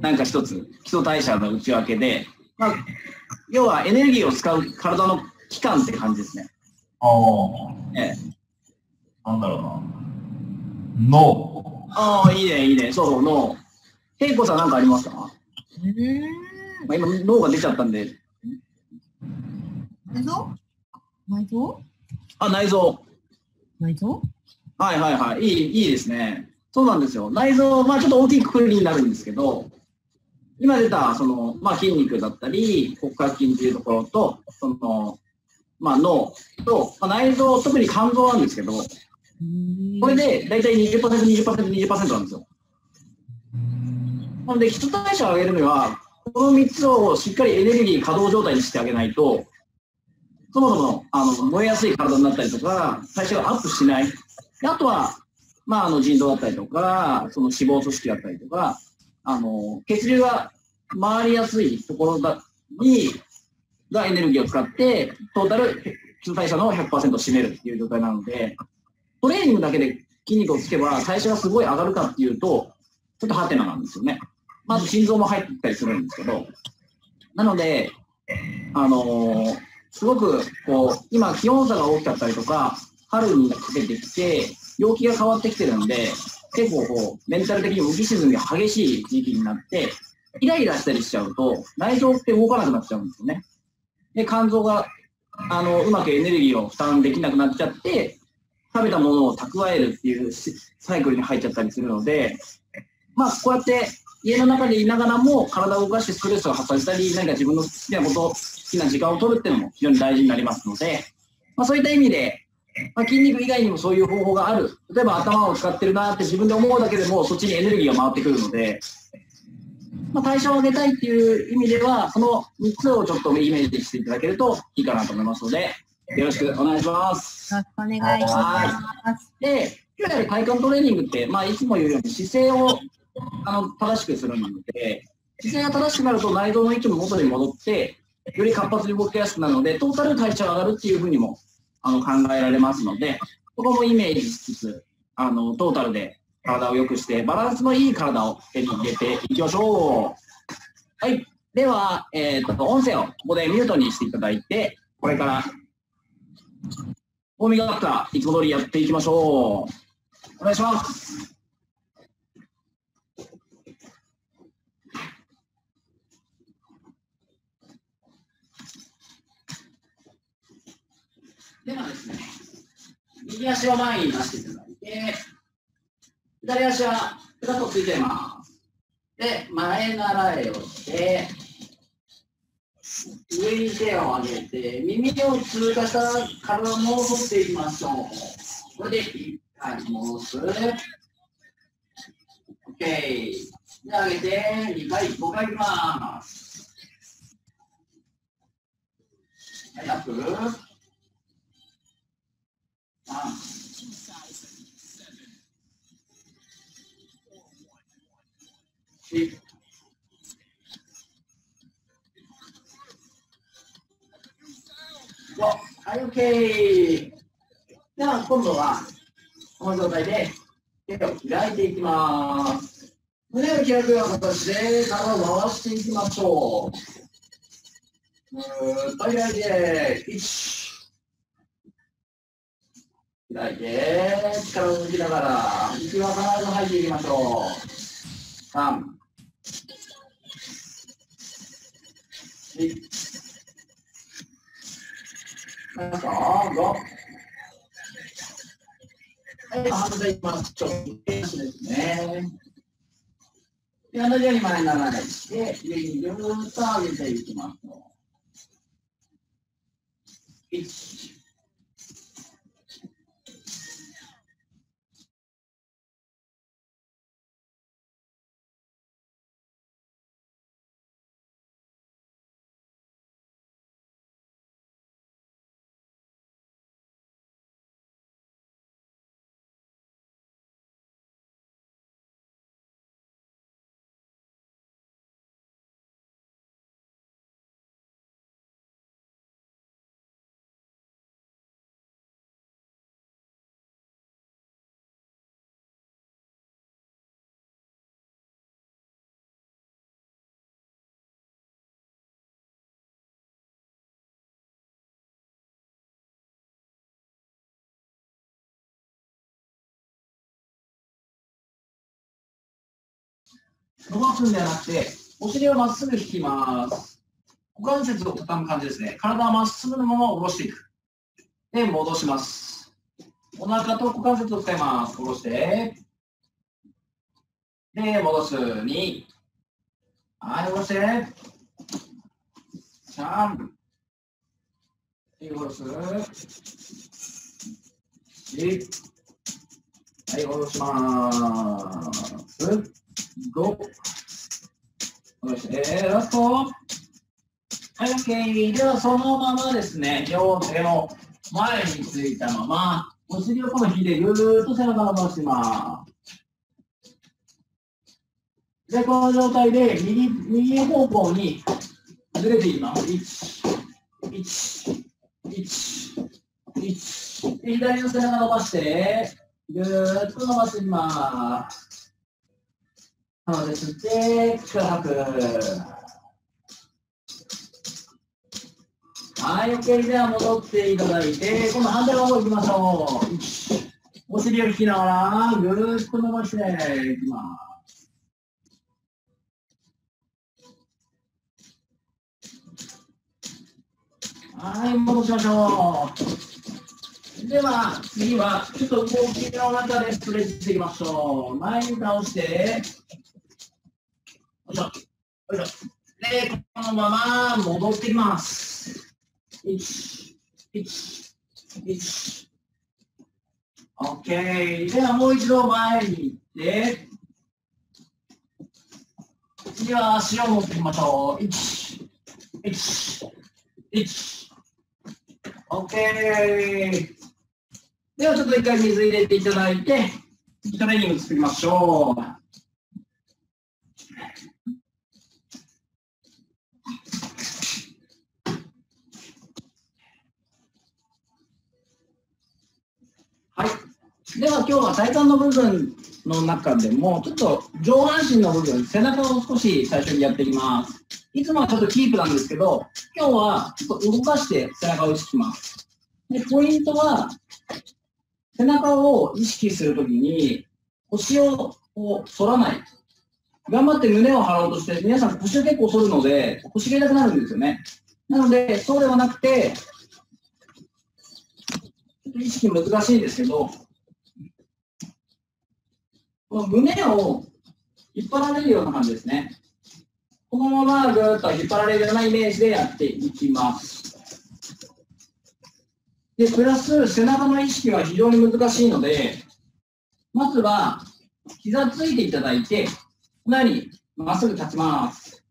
なんか一つ、基礎代謝の内訳で、まあ、要はエネルギーを使う体の器官って感じですね。ああ。ええ。なんだろうな。脳。ああ、いいね、いいね。そうそう、脳。恵子さんなんかありますか？うん。まあ、今、脳が出ちゃったんで。内臓？内臓？あ、内臓。内臓？はいはいはい。いい、いいですね。そうなんですよ。内臓、まあちょっと大きいくくりになるんですけど、今出た、その、まあ筋肉だったり、骨格筋っていうところと、その、まあ脳と、まあ、内臓、特に肝臓なんですけど、これで大体20%、20%、20%なんですよ。なので、基礎代謝を上げるには、この3つをしっかりエネルギー稼働状態にしてあげないと、そもそものあの燃えやすい体になったりとか、代謝がアップしない。であとは、まあ、あの腎臓だったりとか、その脂肪組織だったりとか、あの血流が回りやすいところだに、がエネルギーを使って、トータル基礎代謝の100%を占めるっていう状態なので、トレーニングだけで筋肉をつけば代謝がすごい上がるかっていうと、ちょっとハテナなんですよね。まず心臓も入ってたりするんですけど、なので、あのーすごくこう、今気温差が大きかったりとか、春にかけてきて、陽気が変わってきてるんで、結構こう、メンタル的に浮き沈みが激しい時期になって、イライラしたりしちゃうと、内臓って動かなくなっちゃうんですよね。で、肝臓が、あの、うまくエネルギーを負担できなくなっちゃって、食べたものを蓄えるっていうサイクルに入っちゃったりするので、まあ、こうやって家の中でいながらも体を動かしてストレスを発散したり、何か自分の好きなこと、好きな時間を取るっていうのも非常に大事になりますので、まあ、そういった意味で、まあ、筋肉以外にもそういう方法がある。例えば頭を使ってるなって自分で思うだけでもそっちにエネルギーが回ってくるので、まあ、代謝を上げたいっていう意味では、その3つをちょっとイメージしていただけるといいかなと思いますので、よろしくお願いします。よろしくお願いします。で、今日やる体幹トレーニングって、まあ、いつも言うように姿勢をあの正しくするので、姿勢が正しくなると内臓の位置も元に戻って、より活発に動きやすくなるので、トータル代謝が上がるっていうふうにもあの考えられますので、ここもイメージしつつ、あのトータルで体を良くして、バランスのいい体を手に入れていきましょう。はい。では、えっ、と、音声をここでミュートにしていただいて、これから、ウォーミングアップからいつも通りやっていきましょう。お願いします。ではですね、右足を前に出していただいて、左足はペタッとついています。で、前習いをして、上に手を上げて、耳を通過した体を戻っていきましょう。これで一回戻す。OK。で、上げて、2回、5回いきます。はい、アップ。3、4、5はい、OK。では、今度は、この状態で手を開いていきます。胸を開くような形で体を回していきましょう。ぐーっと開いて、1、開いて、力を抜きながら、息は必ず吐いていきましょう。3、4、なんか、5、はい、反対いきます。ちょっと、足ですね。で、同じように前に斜めして、上にぐーっと上げていきましょう。1、伸ばすんではなくて、お尻をまっすぐ引きます。股関節を畳む感じですね。体はまっすぐのまま下ろしていく。で、戻します。お腹と股関節を使います。下ろして。で、戻す。2。はい、下ろして。3。はい、下ろす。4。はい、下ろします。5。下ろして、ラスト。はい、OK。では、そのままですね、両手を前についたまま、お尻をこの引いてぐーっと背中を伸ばします。で、この状態で右右方向にずれていきます。1、1、1、1。で、左の背中伸ばして、ぐーっと伸ばしていきます。鼻で吸って、力吐く。はい、OK。では戻っていただいて、今度反対側行きましょう。お尻を引きながら、ぐーっと伸ばしていきます。はい、戻しましょう。では、次は、ちょっと動きの中でストレッチしていきましょう。前に倒して、で、このまま戻ってきます。1、1、1。OK。では、もう一度前に行って、次は足を持ってきましょう。1、1、1。OK。では、ちょっと一回水入れていただいて、トレーニング作りましょう。はい。では今日は体幹の部分の中でも、ちょっと上半身の部分、背中を少し最初にやっていきます。いつもはちょっとキープなんですけど、今日はちょっと動かして背中を意識します。で、ポイントは、背中を意識するときに、腰をこう反らない。頑張って胸を張ろうとして、皆さん腰を結構反るので、腰が痛くなるんですよね。なので、そうではなくて、ちょっと意識難しいんですけど、この胸を引っ張られるような感じですね。このままぐーっと引っ張られるようなイメージでやっていきます。で、プラス背中の意識は非常に難しいので、まずは膝ついていただいて、このようにまっすぐ立ちます。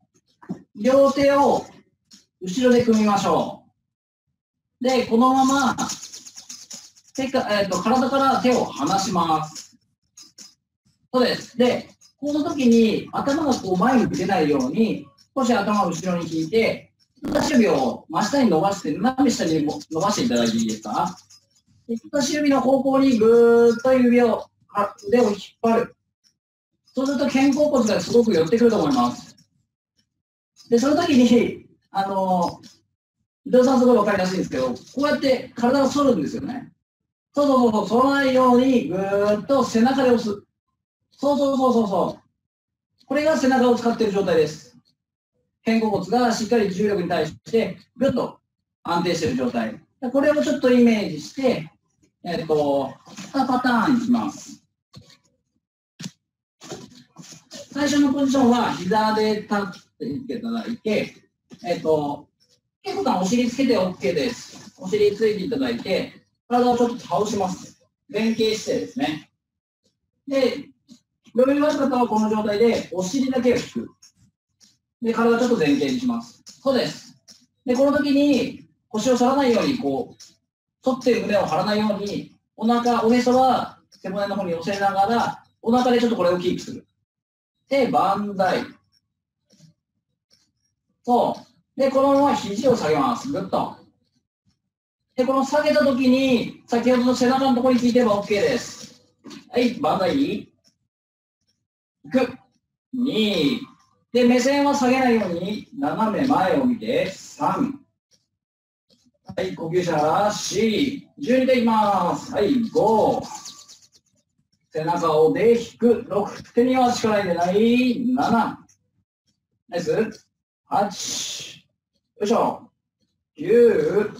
両手を後ろで組みましょう。で、このまま手か、えー、と体から手を離します。そうです。で、この時に頭がこう前に出ないように、少し頭を後ろに引いて、人差し指を真下に伸ばして、斜め下に伸ばしていただいていいですか？人差し指の方向にぐーっと指を、腕を引っ張る。そうすると肩甲骨がすごく寄ってくると思います。で、その時に、あの、伊藤さんすごいわかりやすいんですけど、こうやって体を反るんですよね。そうそうそうそう、反らないようにぐーっと背中で押す。そうそうそうそうそう。これが背中を使っている状態です。肩甲骨がしっかり重力に対してぐっと安定している状態。これをちょっとイメージして、えっ、と、2パターンいきます。最初のポジションは膝で立っていただいて、えっ、と、結構さんお尻つけて OK です。お尻ついていただいて、体をちょっと倒します。前傾姿勢ですね。で、余裕がある方はこの状態でお尻だけを引く。で、体ちょっと前傾にします。そうです。で、この時に腰を反らないように、こう、反ってる胸を張らないように、お腹、おへそは背骨の方に寄せながら、お腹でちょっとこれをキープする。で、万歳。そう。で、このまま肘を下げます。ぐっと。で、この下げたときに、先ほどの背中のところに効いてれば OK です。はい、万歳。く。2。で、目線は下げないように、斜め前を見て、3。はい、呼吸者、4。12でいきます。はい、5。背中をで引く。6、手には力入れない。7、ナイス。8、よいしょ。9、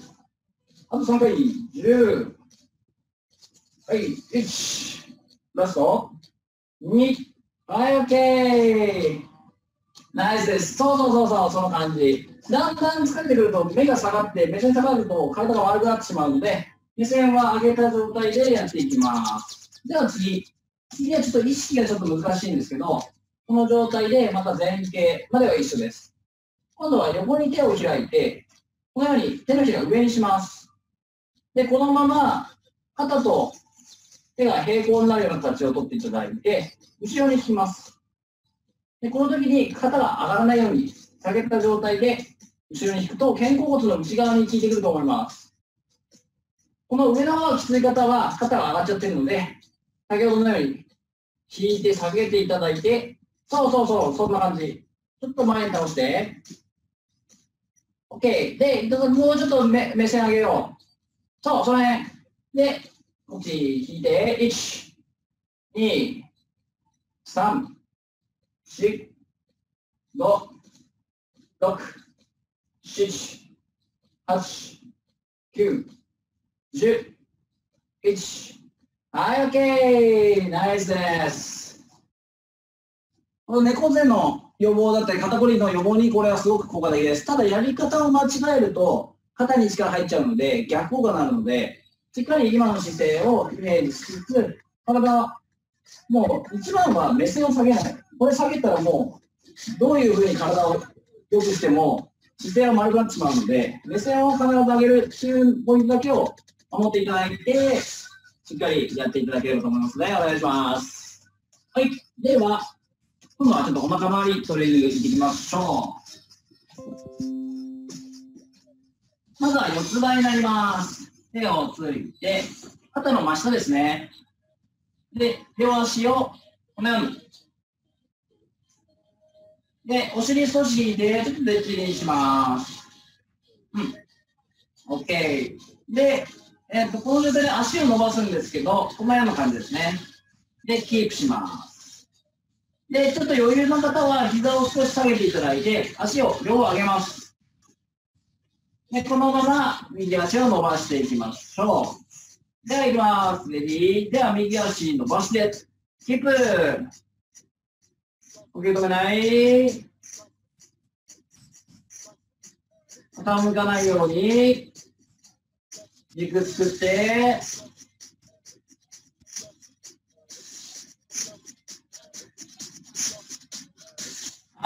あと3回、10、はい、1、ラスト、2、はい、OK! ナイスです。そうそうそうそう、その感じ。だんだん疲れてくると目が下がって、目線下がると体が悪くなってしまうので、目線は上げた状態でやっていきます。では次。次はちょっと意識がちょっと難しいんですけど、この状態でまた前傾までは一緒です。今度は横に手を開いて、このように手のひらを上にします。で、このまま肩と手が平行になるような形をとっていただいて、後ろに引きます。で、この時に肩が上がらないように下げた状態で後ろに引くと肩甲骨の内側に効いてくると思います。この上の方がきつい方は肩が上がっちゃってるので、先ほどのように引いて下げていただいて、そうそうそう、そんな感じ。ちょっと前に倒して。OK。で、もうちょっと目目線上げよう。そう、その辺。で、こっち引いて、1、2、3、4、5、6、7、8、9、10、1、はい、OK! ナイスです。この猫背の予防だったり、肩こりの予防にこれはすごく効果的です。ただ、やり方を間違えると、肩に力入っちゃうので、逆効果になるので、しっかり今の姿勢をイメージしつつ、体、もう一番は目線を下げない。これ下げたらもう、どういうふうに体を良くしても、姿勢は丸くなってしまうので、目線を必ず上げるっていうポイントだけを守っていただいて、しっかりやっていただければと思いますので、お願いします。はい。では、今度はちょっとお腹周りトレーニングいってきましょう。まずは四つ倍になります。手をついて、肩の真下ですね。で、両足をこのように。で、お尻少し引いて、ちょっとでっちりにします。うん。OK。で、えっ、と、この状態で足を伸ばすんですけど、このような感じですね。で、キープします。で、ちょっと余裕の方は膝を少し下げていただいて、足を両方上げます。で、このまま右足を伸ばしていきましょう。では、いきます。レディー。では、右足伸ばして、キープ。受け止めない。傾かないように。軸作って、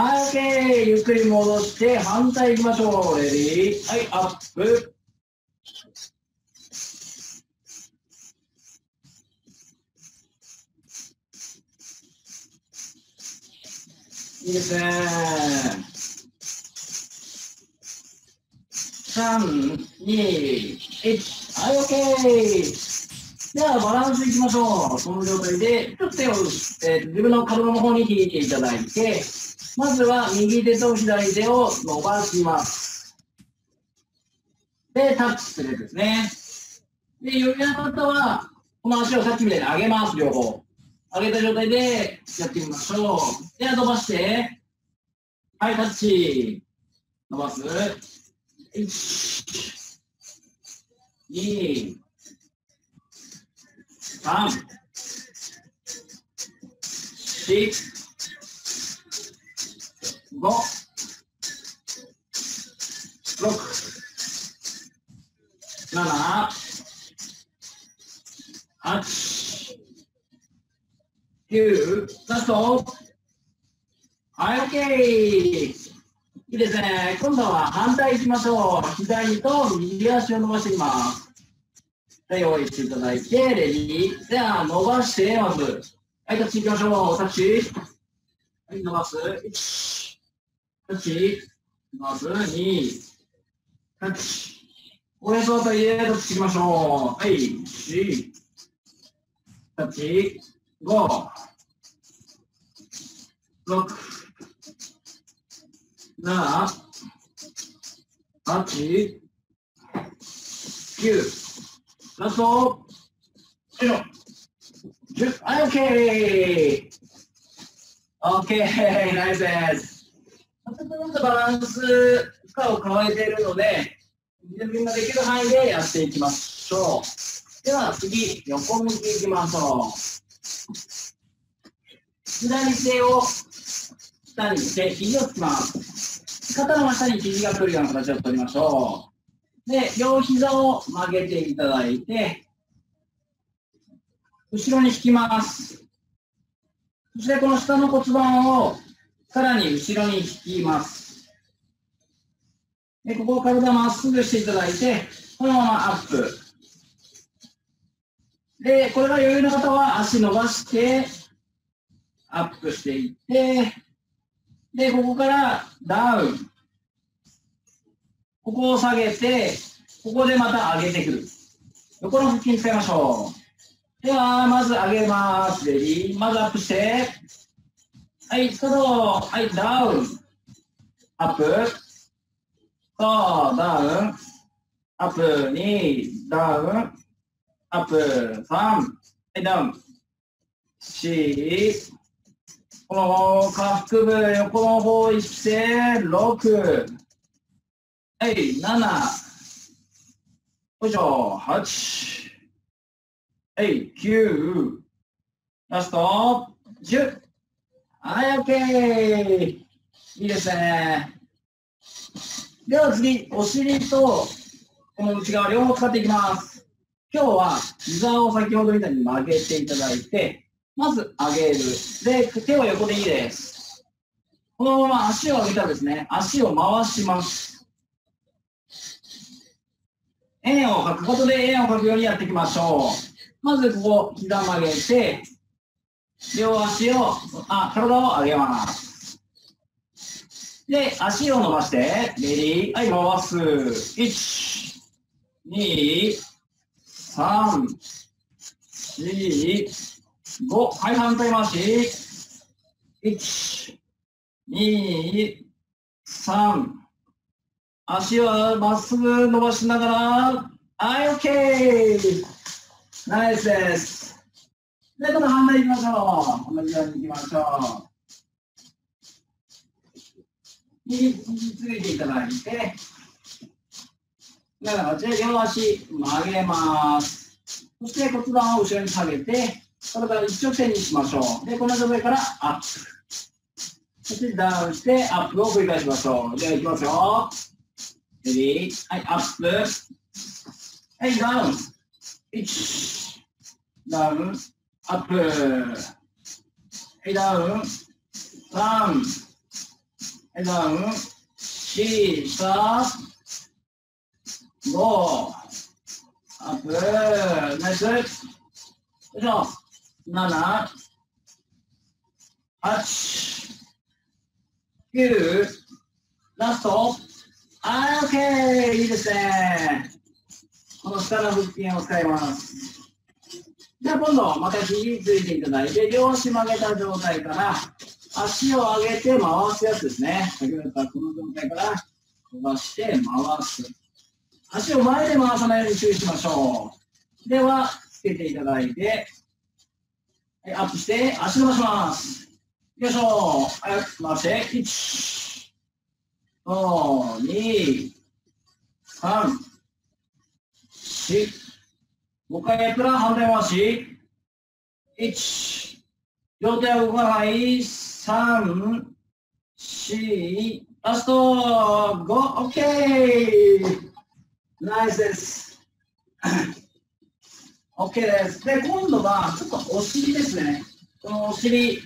OK。ゆっくり戻して、反対行きましょう。レディー。はい、アップ。いいですね。3、2、1。はい、OK。では、バランスいきましょう。その状態で、ちょっと手を、えー自分の体の方に引いていただいて、まずは右手と左手を伸ばします。で、タッチするんですね。で、余裕な方は、この足をさっきみたいに上げます、両方。上げた状態でやってみましょう。では、伸ばして、はい、タッチ。伸ばす。1、2、3、4、5、6、7、8、9、ラスト。はい、OK。いいですね。今度は反対行きましょう。左と右足を伸ばしていきます。で、用意していただいて、レディー。では、伸ばして、まず。はい、タッチ行きましょう。タッチ。はい、伸ばす。1、タッチ。伸ばす。2、タッチ。おへそあたりでタッチしていきましょう。はい、4、タッチ。5、6、7、8、9、ラスト、10、10はい、OK! OK! ナイスです。ちょっとずつバランス負荷を加えているので、みんなできる範囲でやっていきましょう。では次、横向きいきましょう。左手を下にして、肘をつきます。肩の下に肘が来るような形を取りましょう。で、両膝を曲げていただいて、後ろに引きます。そしてこの下の骨盤をさらに後ろに引きます。で、ここを体まっすぐしていただいて、このままアップ。で、これが余裕の方は足伸ばして、アップしていって、で、ここからダウン。ここを下げて、ここでまた上げてくる。横の腹筋使いましょう。では、まず上げます。レディー。まずアップして。はい、スタート。はい、ダウン。アップ。そう、ダウン。アップ。2、ダウン。アップ。3、はい、ダウン。4、この下腹部、横の方を意識して、6、はい、7、よいしょ、8、はい、9、ラスト、10。はい、OK! いいですね。では次、お尻とこの内側両方使っていきます。今日は膝を先ほどみたいに曲げていただいて、まず上げる。で、手は横でいいです。このまま足を上げたらですね、足を回します。円を描くことで円を描くようにやっていきましょう。まずここ、膝曲げて、両足を、あ、体を上げます。で、足を伸ばして、レディー、はい、回す。1、2、3、4、5、はい、反対回し。1、2、3、足はまっすぐ伸ばしながら、はい、OK! ナイスです。で、今度反対行きましょう。同じように行きましょう。右についていただいて、こんな形で両足曲げます。そして骨盤を後ろに下げて、体を一直線にしましょう。で、この状態からアップ。そしてダウンしてアップを繰り返しましょう。では、いきますよ。レディー。はい、アップ。はい、ダウン。1、ダウン、アップ。はい、ダウン。3、はい、ダウン。4、さ5、アップ。ナイス。よいしょ。7、8、9、ラスト。はい、OK! いいですね。この下の腹筋を使います。では今度は、また肘についていただいて、両足曲げた状態から、足を上げて回すやつですね。先ほど言ったこの状態から伸ばして回す。足を前で回さないように注意しましょう。では、つけていただいて、はい、アップして、足伸ばします。よいしょ。はい、回して、1、5、2、3、4、5回やったら反対回し。1、両手は動かない。3、4、ラスト、5、OK! ナイスです。OK です。で、今度は、ちょっとお尻ですね。このお尻、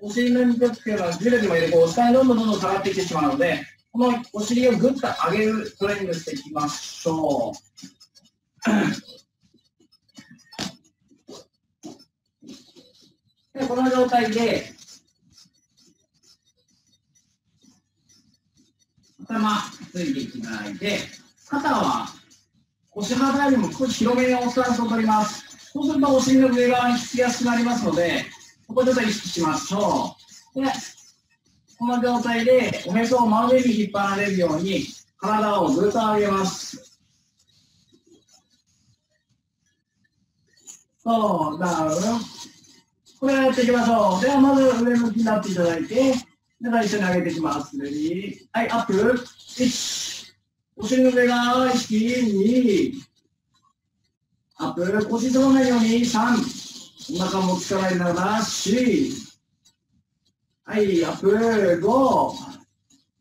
お尻の肉っていうのは、ジュレでもいるこう下にどんどんどんどん下がってきてしまうので、このお尻をぐっと上げるトレーニングしていきましょう。で、この状態で、頭ついていただいて、肩は腰幅よりも少し広めのスタンスを取ります。そうするとお尻の上側につきやすくなりますので、ここちょっと意識しましょう。で、この状態でおへそを真上に引っ張られるように体をぐっと上げます。そう、ダウン。これをやっていきましょう。では、まず上向きになっていただいて、では一緒に上げていきます。レディー。はい、アップ。1。お尻の上が1、2。アップ。腰反らないように3。お腹も力入れながら4。はい、アップ。5。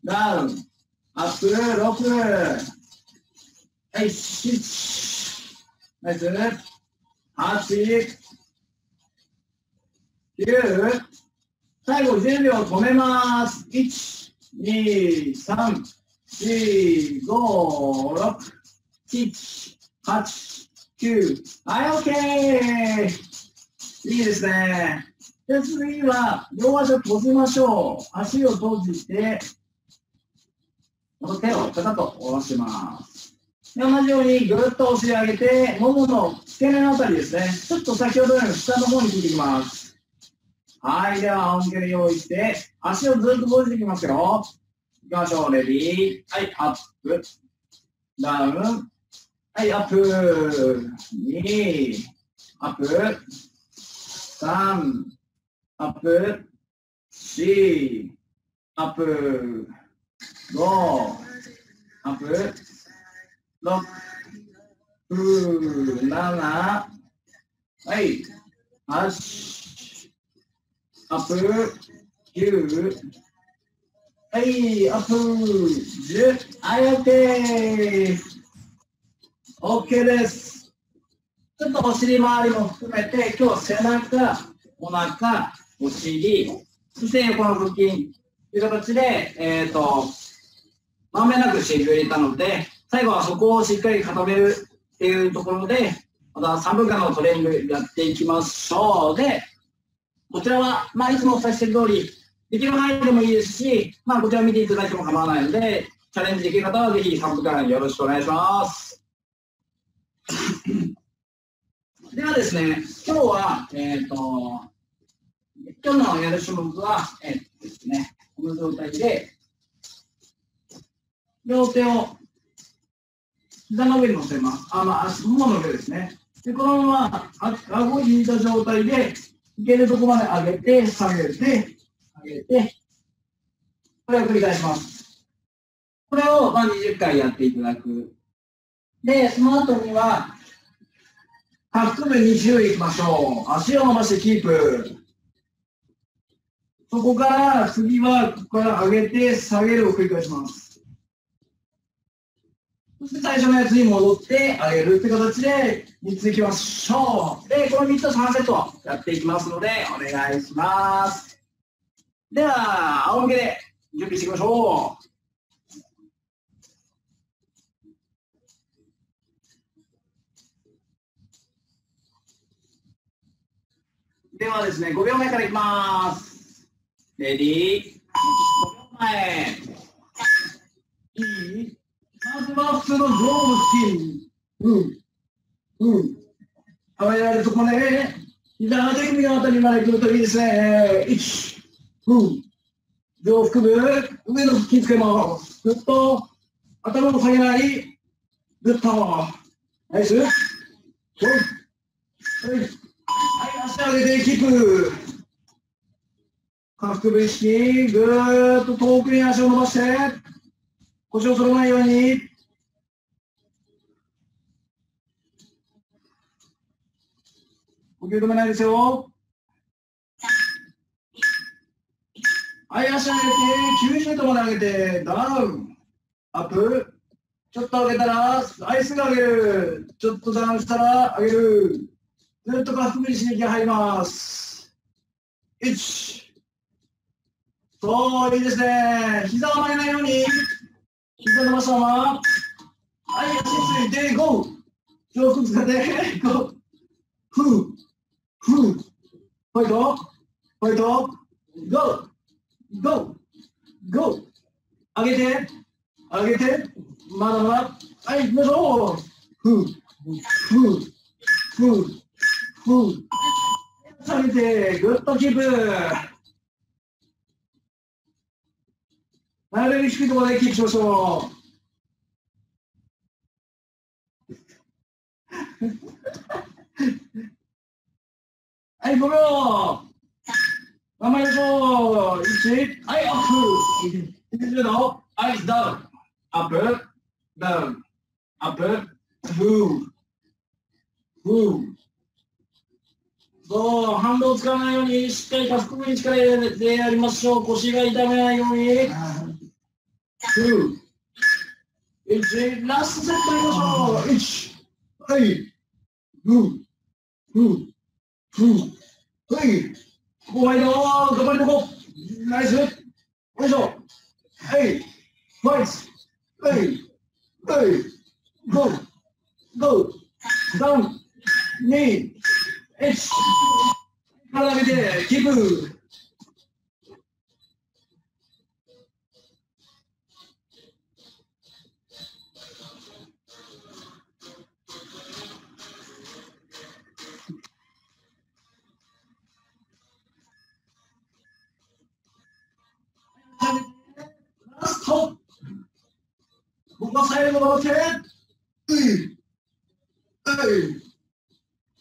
ダウン。アップ。6。はい、7。ナイス。8。9。最後10秒止めます。1、2、3、4、5、6、7、8、9。はい、OK! いいですね。で、次は、両足を閉じましょう。足を閉じて、この手をペタッと下ろします。同じようにぐるっとお尻上げて、ももの付け根のあたりですね。ちょっと先ほどよりも下の方に引いていきます。はい、では、仰向けで用意して、足をずっと閉じていきますよ。いきましょう、レディー。はい、アップ。ダウン。はい、アップ。2、アップ。3、アップ。4、アップ。5、アップ。6、7、はい、8、アップ、9、はい、アップ、10、はい、OK。OK です。ちょっとお尻周りも含めて、今日背中、お腹、お尻、そして横の腹筋という形で、えっ、と、まんべんなくシェイクを入れたので、最後はそこをしっかり固めるっていうところで、また3分間のトレーニングやっていきましょう。で、こちらは、まあ、いつもお伝えしている通り、できる範囲でもいいですし、まあ、こちらを見ていただいても構わないので、チャレンジできる方はぜひ3分間よろしくお願いします。ではですね、今日は、えっ、と、今日のやる種目は、えっ、とですね、この状態で、両手を膝の上に乗せます。あ、まあ、足ももの上ですね。で、このまま、あ顎を引いた状態で、いけるとこまで上げて、下げて、上げて、これを繰り返します。これを、まあ、20回やっていただく。で、その後には、下腹部に注意いきましょう。足を伸ばしてキープ。そこから、次は、ここから上げて、下げるを繰り返します。そして最初のやつに戻ってあげるって形で3ついきましょう。で、この3つを3セットやっていきますので、お願いします。では、仰向けで準備していきましょう。ではですね、5秒前からいきます。レディー。5秒前。いい？まずは普通の上部付近。うん。うん。はめられるとこね。膝が手首のあたりまで来るといいですね。1。うん。上腹部、上の腹筋つけます。ぐっと、頭を下げない。ぐっと。ナイス。はい。はい、足上げてキープ。下腹部意識、ぐーっと遠くに足を伸ばして。腰を反らないように。呼吸止めないですよ。はい、足上げて、90度まで上げて、ダウン、アップ。ちょっと上げたら、アイスが上げる。ちょっとダウンしたら上げる。ずっと下腹部に刺激が入ります。1。そう、いいですね。膝を曲げないように。膝伸ばしたまま。はい、足ついて、ゴー。上腹使って、ゴー。ふう。ふう。ファイト？ファイト？ゴー。ゴー。ゴー。上げて。上げて。まだまだ。はい、行きましょう。ふう。ふう。ふう。ふう。下げて、ぐっとキープ。なるべく低いところでキープしましょう。はい、5秒。頑張りましょう。1、はい、アップ。90度、はい、ダウン。アップ、ダウン。アップ、フー。フー。そう、反動を使わないように、しっかり下腹部に力入れてやりましょう。腰が痛めないように。フー。1、ラストセットやりましょう。1、はい。フー。フー。フー。はい。ここまでだ頑張りとこうナイスよいしょはいファイスはいはいゴーゴーダウン2 1体上げてキープ最後の手うい。はい。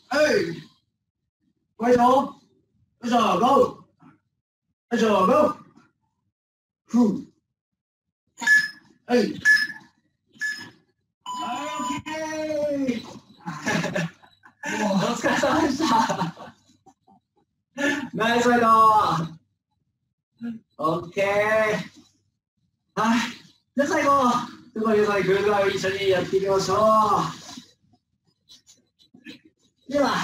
はい。これよよい。しょゴーよい。しょゴーふうはい。はい。オッケーお疲れ様でした。ナイスファイトオッケー。はい。じゃあ最後、ちょっと皆さん、グーグーを一緒にやっていきましょう。では、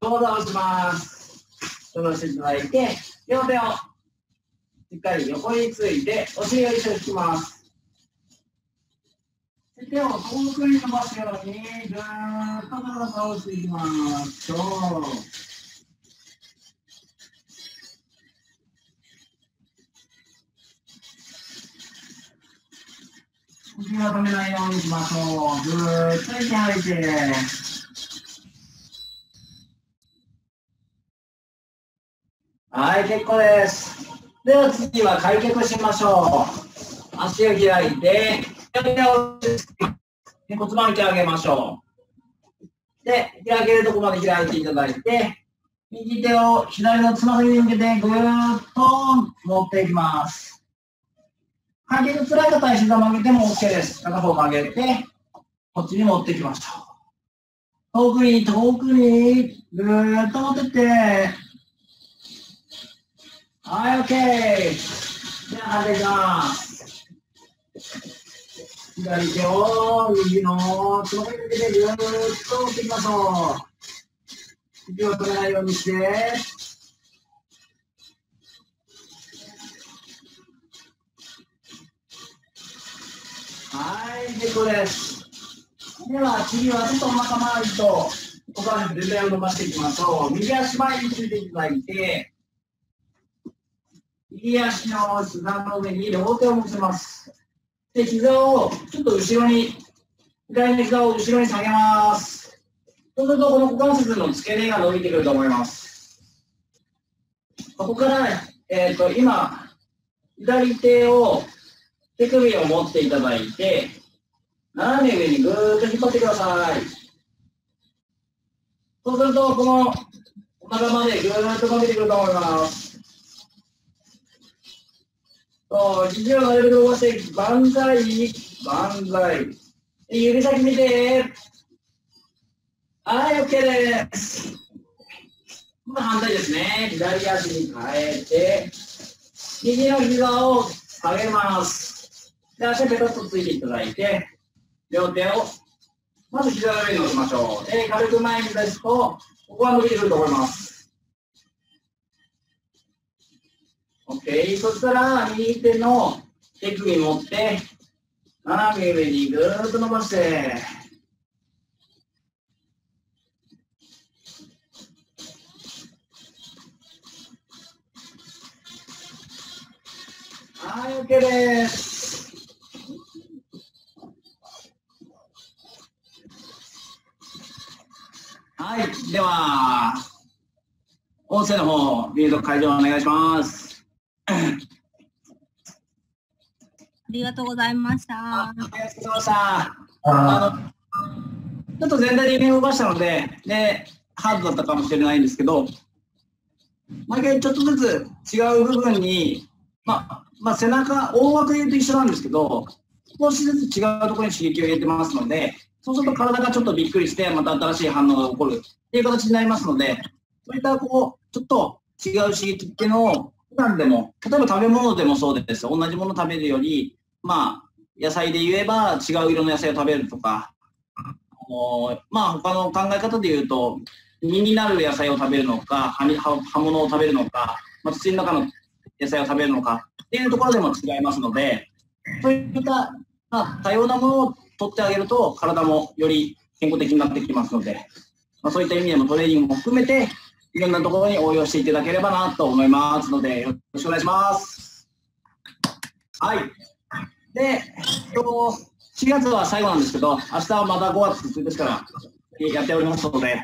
講座をします。そのしていただいて、両手をしっかり横について、お尻を一緒に引きます。手を遠くに伸ばすように、ぐーっと体を倒していきましょう。呼吸を止めないようにしましょう。ぐーっと息吐いて。はい、結構です。では次は開脚しましょう。足を開いて、手を骨盤に上げましょう。で、開けるところまで開いていただいて、右手を左のつま先に向けてぐーっと持っていきます。開脚辛い方は膝曲げても OK です。片方曲げて、こっちに持ってきましょう。遠くに遠くにぐーっと持ってって、はい、OK。じゃあ、反対します。左手を右のつま先に向けてぐーっと持っていきましょう。息を止めないようにして、はい、結構です。では、次はちょっとお腹周りと股間全体を伸ばしていきましょう。右足前についていただいて、右足の膝の上に両手を乗せます。で、膝をちょっと後ろに、左の膝を後ろに下げます。そうすると、この股関節の付け根が伸びてくると思います。ここから、えっ、と、今、左手を手首を持っていただいて、斜め上にぐーっと引っ張ってください。そうすると、このお腹までぐーっと伸びてくると思います。そう、肘をなるべく伸ばして、万歳、万歳。指先見て。はい、OK です。今度反対ですね。左足に変えて、右の膝を下げます。で、足をペタッとついていただいて、両手を、まず膝の上に乗せましょう。で、軽く前に出すと、ここは伸びてくると思います。OK。そしたら、右手の手首持って、斜め上にぐーっと伸ばして、はい、OK です。はい、では、音声の方、ミュート解除お願いします。ありがとうございました。ありがとうございました。あちょっと全体的に動かしたので、で、ハードだったかもしれないんですけど、毎回ちょっとずつ違う部分に、まあ、まあ、背中、大枠で言うと一緒なんですけど、少しずつ違うところに刺激を入れてますので、そうすると体がちょっとびっくりして、また新しい反応が起こるっていう形になりますので、そういったこう、ちょっと違う刺激っていうのを、普段でも、例えば食べ物でもそうです。同じもの食べるより、まあ、野菜で言えば違う色の野菜を食べるとか、まあ他の考え方で言うと、実になる野菜を食べるのか、葉葉葉物を食べるのか、まあ、土の中の野菜を食べるのかっていうところでも違いますので、そういった、まあ、多様なものを取ってあげると、体もより健康的になってきますので、まあ、そういった意味でもトレーニングも含めて、いろんなところに応用していただければなと思いますので、よろしくお願いします。はい。で、えっと、4月は最後なんですけど、明日はまた5月1日からやっておりますので、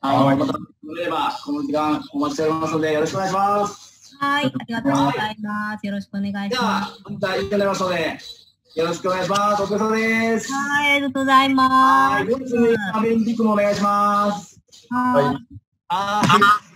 あの、また、乗れれば、この時間お待ちしておりますので、よろしくお願いします。はい、ありがとうございます。よろしくお願いします。では、また以上になりますので、よろしくお願いします。お疲れ様です。はい、ありがとうございます。はい、5月6日、アベンティックもお願いします。はい。はい。